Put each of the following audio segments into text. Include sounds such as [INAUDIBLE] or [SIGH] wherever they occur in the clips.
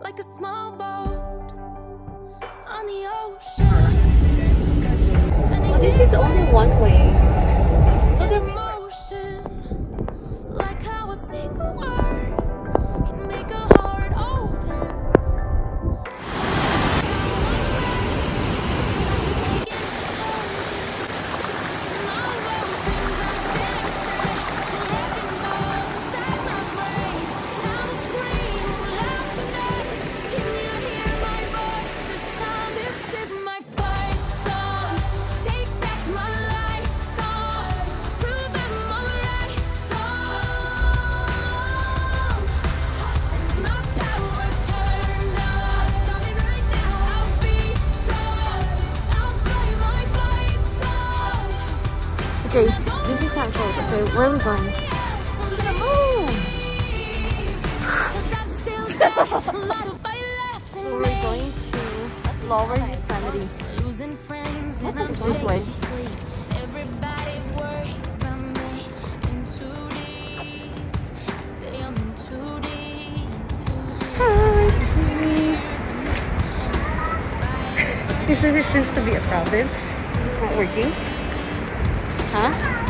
like a small boat on the ocean. Well, this is only one way. Okay, this is not good. Okay, where are we going? We're going to Lower Yosemite. I think it's this way. Hi. [LAUGHS] this really seems to be a problem. It's not working. 啊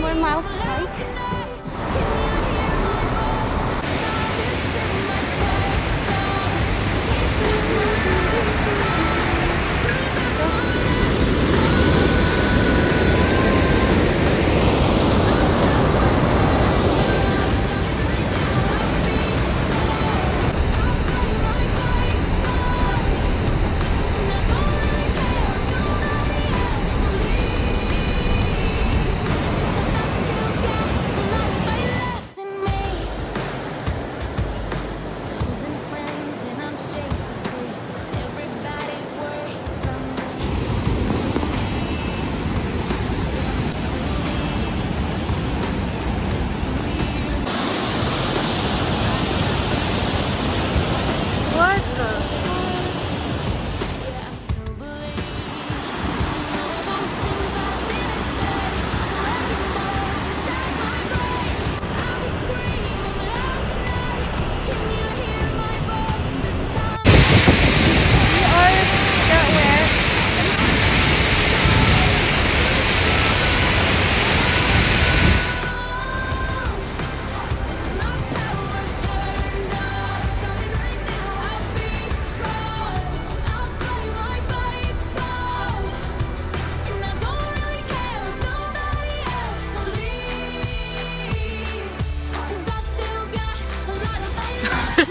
normal.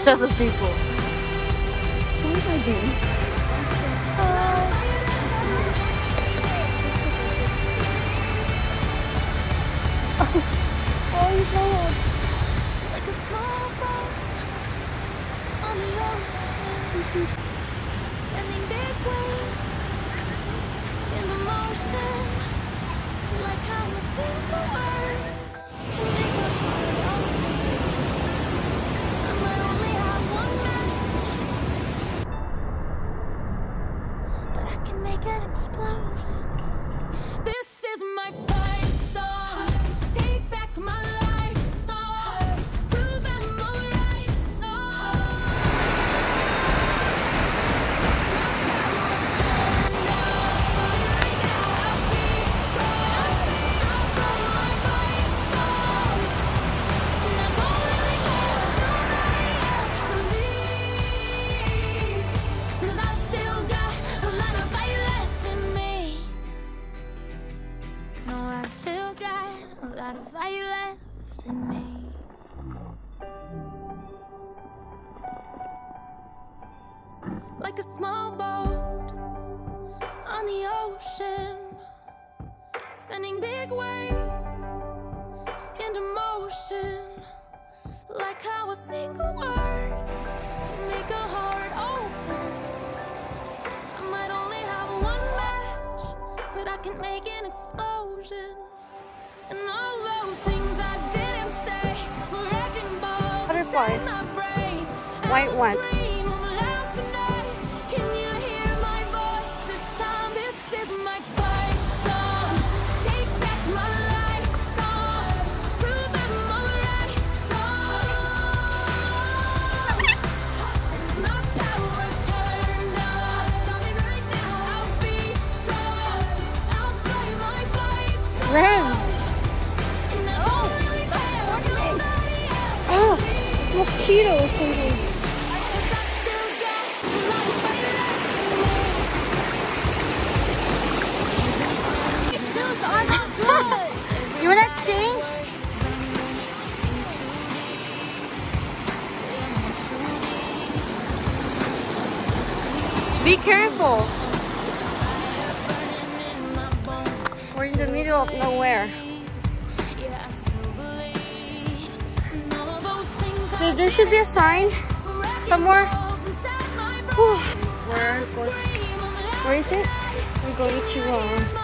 Other people. What am I doing? Oh, God. like a small boat on the ocean, sending big waves motion, like how a single word on the ocean, sending big waves into motion. Like how a single word can make a heart open. I might only have one match, but I can make an explosion. And all those things I didn't say were wrecking balls Butterfly. inside my brain. White one. Feels almost good. You want to exchange? Be careful. We're in the middle of nowhere. There, should be a sign somewhere. Whew. Where, is it? We're going to um,